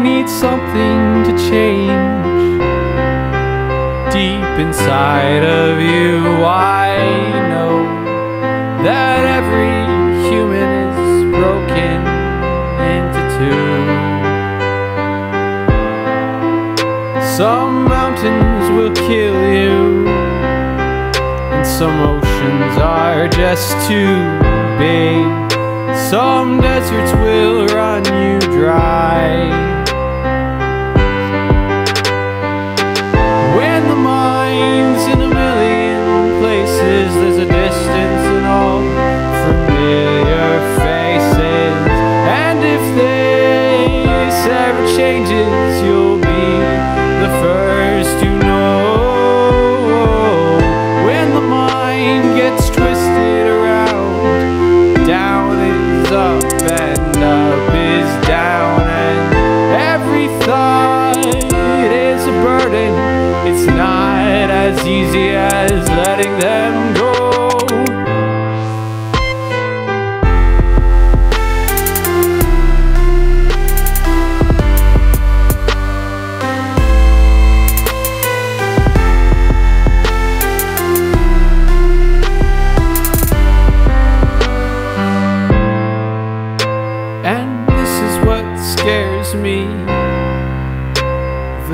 need something to change deep inside of you. I know that every human is broken into two. Some mountains will kill you, and some oceans are just too big. Some deserts will run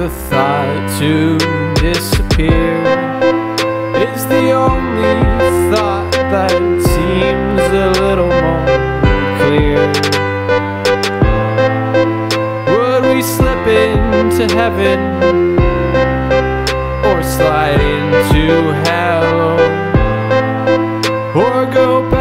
Thought to disappear is the only thought that seems a little more clear. Would we slip into heaven or slide into hell? or go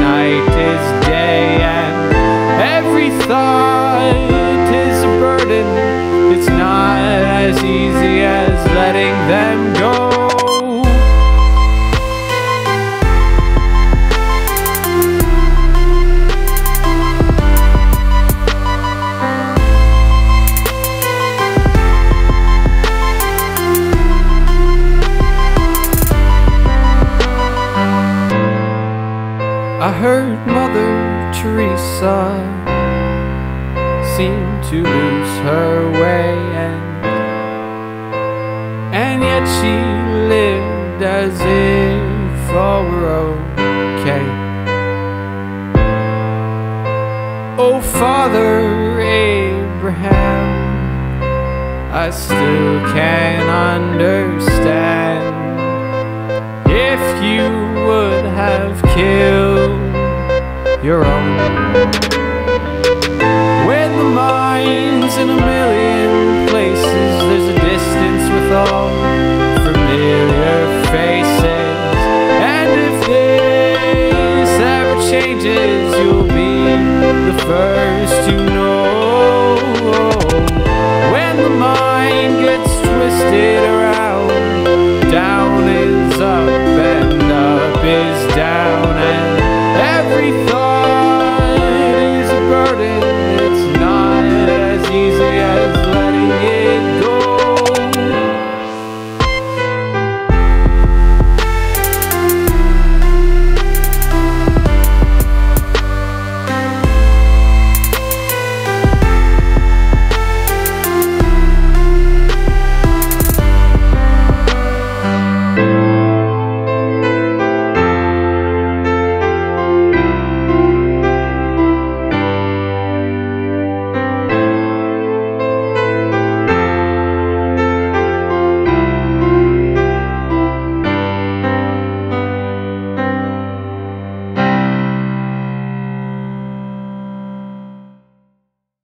night is day, and every thought is a burden. It's not as easy heard Mother Teresa seemed to lose her way, and, and yet she lived as if all were okay. Oh, Father Abraham, I still can't understand